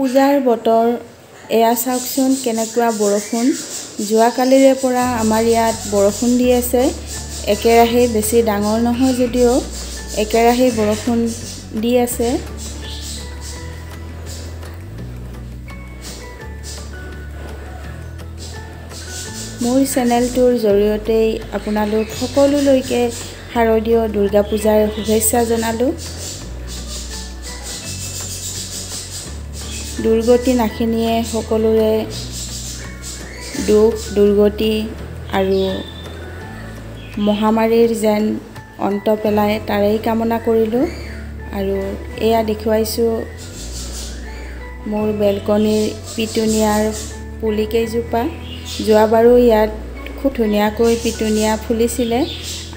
পূজাৰ বতৰ এয়া চাওকচোন কেনেকুৱা বৰষুণ। যোৱাকালিৰে পৰা আমাৰ ইয়াত বৰষুণ দি আছে। একেৰাহে বেছি ডাঙৰ নহয় যদিও একেৰাহে বৰষুণ দি আছে। মোৰ চেনেলটোৰ জৰিয়তেই আপোনালোক সকলোলৈকে শাৰদীয় দুৰ্গা পূজাৰ শুভেচ্ছা জনালোঁ। দুৰ্গতি নাশিনীয়ে সকলোৰে দুখ দুৰ্গতি আৰু মহামাৰীৰ যেন অন্ত পেলাই তাৰেই কামনা কৰিলোঁ আৰু এয়া দেখুৱাইছোঁ মোৰ বেলকনিৰ পিটুনিয়াৰ পুলি কেইজোপা যোৱাবাৰো ইয়াত খুব ধুনীয়াকৈ পিটুনিয়া ফুলিছিলে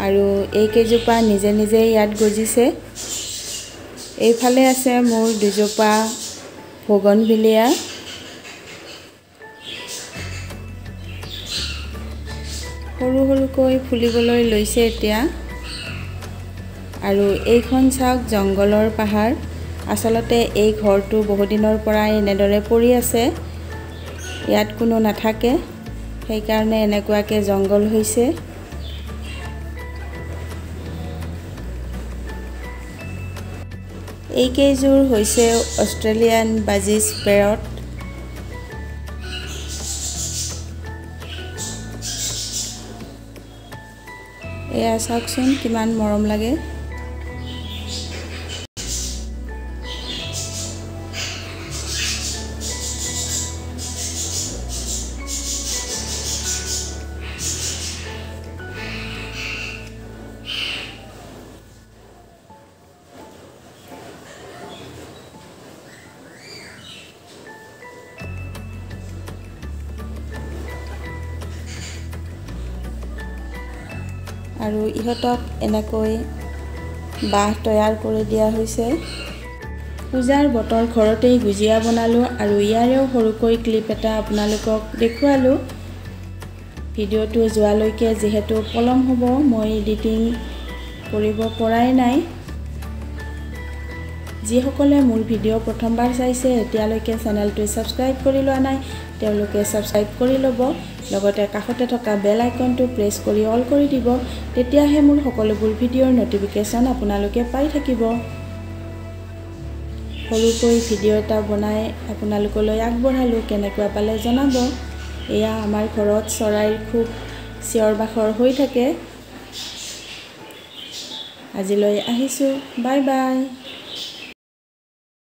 আৰু এইকেইজোপা নিজে নিজে ইয়াত গজিছে। এইফালে আছে মোৰ দুজোপা বগনভিলিয়া সৰু সৰুকৈ ফুলিবলৈ লৈছে এতিয়া। আৰু এইখন চাওক জংঘলৰ পাহাৰ। আচলতে এই ঘৰটো বহুদিনৰ পৰাই এনেদৰে পৰি আছে। ইয়াত কোনো নাথাকে। সেইকাৰণে এনেকুৱাকৈ জংঘল হৈছে। এইকেইযোৰ হৈছে অষ্ট্ৰেলিয়ান বাজিজ পেৰট এয়া চাওকচোন কিমান মৰম লাগে। আৰু ইহঁতক এনেকৈ বাঁহ তৈয়াৰ কৰি দিয়া হৈছে। পূজাৰ বতৰ ঘৰতেই গুজিয়া বনালোঁ আৰু ইয়াৰেও সৰুকৈ ক্লিপ এটা আপোনালোকক দেখুৱালোঁ। ভিডিঅ'টো যোৱালৈকে যিহেতু পলম হ'ব মই এডিটিং কৰিব পৰাই নাই। যিসকলে মোৰ ভিডিঅ' প্ৰথমবাৰ চাইছে এতিয়ালৈকে চেনেলটো ছাবস্ক্ৰাইব কৰি লোৱা নাই তেওঁলোকে ছাবস্ক্ৰাইব কৰি ল'ব লগতে কাষতে থকা বেল আইকনটো প্ৰেছ কৰি অল কৰি দিব তেতিয়াহে মোৰ সকলোবোৰ ভিডিঅ'ৰ ন'টিফিকেশ্যন আপোনালোকে পাই থাকিব। সৰুকৈ ভিডিঅ' এটা বনাই আপোনালোকলৈ আগবঢ়ালোঁ কেনেকুৱা পালে জনাব? এয়া আমাৰ ঘৰত চৰাইৰ খুব চিঞৰ বাখৰ হৈ থাকে। আজিলৈ আহিছোঁ বাই বাই।